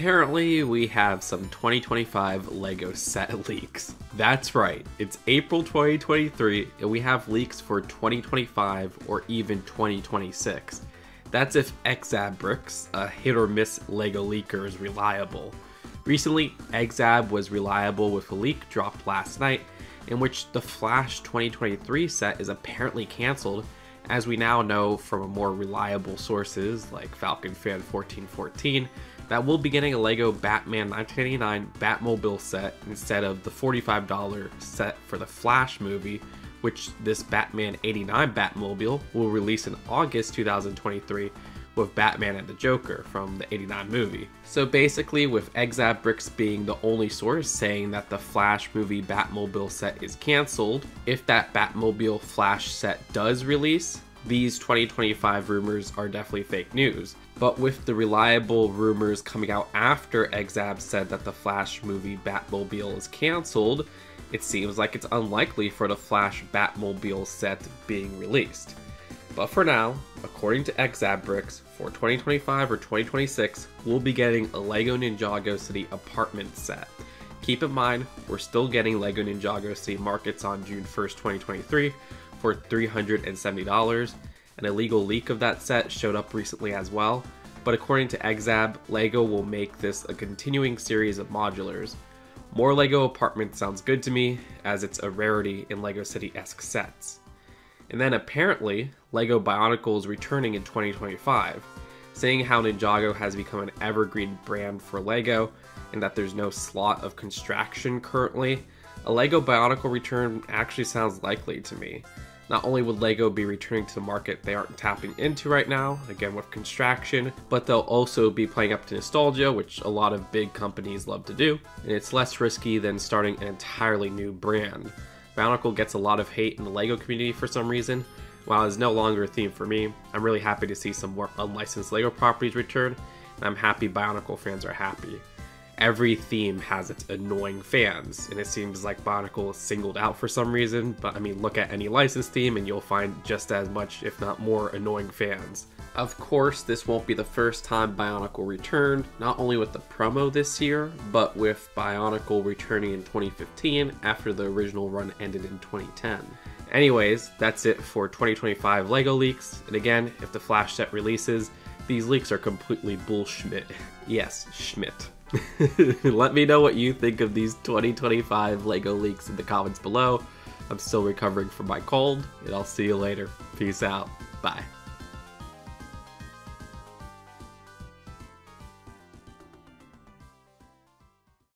apparently we have some 2025 LEGO set leaks. That's right, it's April 2023 and we have leaks for 2025 or even 2026. That's if Exabricks, a hit or miss LEGO leaker, is reliable. Recently, Exab was reliable with a leak dropped last night in which the Flash 2023 set is apparently cancelled as we now know from more reliable sources like Falcon Fan 1414 that we'll be getting a LEGO Batman 1989 Batmobile set instead of the $45 set for the Flash movie, which this Batman 89 Batmobile will release in August 2023 with Batman and the Joker from the 89 movie. So basically, with Exabricks being the only source saying that the Flash movie Batmobile set is cancelled, if that Batmobile Flash set does release, these 2025 rumors are definitely fake news. But with the reliable rumors coming out after Exab said that the Flash movie Batmobile is cancelled, it seems like it's unlikely for the Flash Batmobile set being released. But for now, according to Exabricks, for 2025 or 2026, we'll be getting a LEGO Ninjago City apartment set. Keep in mind, we're still getting LEGO Ninjago City markets on June 1st, 2023 for $370. An illegal leak of that set showed up recently as well, but according to Exab, LEGO will make this a continuing series of modulars. More LEGO apartments sounds good to me, as it's a rarity in LEGO City-esque sets. And then apparently, LEGO Bionicle is returning in 2025. Saying how Ninjago has become an evergreen brand for LEGO, and that there's no slot of constraction currently, a LEGO Bionicle return actually sounds likely to me. Not only would LEGO be returning to the market they aren't tapping into right now, again with constraction, but they'll also be playing up to nostalgia, which a lot of big companies love to do, and it's less risky than starting an entirely new brand. Bionicle gets a lot of hate in the LEGO community for some reason. While it's no longer a theme for me, I'm really happy to see some more unlicensed LEGO properties return, and I'm happy Bionicle fans are happy every theme has its annoying fans, and it seems like Bionicle is singled out for some reason, but I mean, look at any licensed theme and you'll find just as much, if not more, annoying fans. Of course, this won't be the first time Bionicle returned, not only with the promo this year, but with Bionicle returning in 2015 after the original run ended in 2010. Anyways, that's it for 2025 LEGO leaks, and again, if the Flash set releases, these leaks are completely bullshit. Yes, Schmidt. Let me know what you think of these 2025 LEGO leaks in the comments below. I'm still recovering from my cold, and I'll see you later. Peace out. Bye.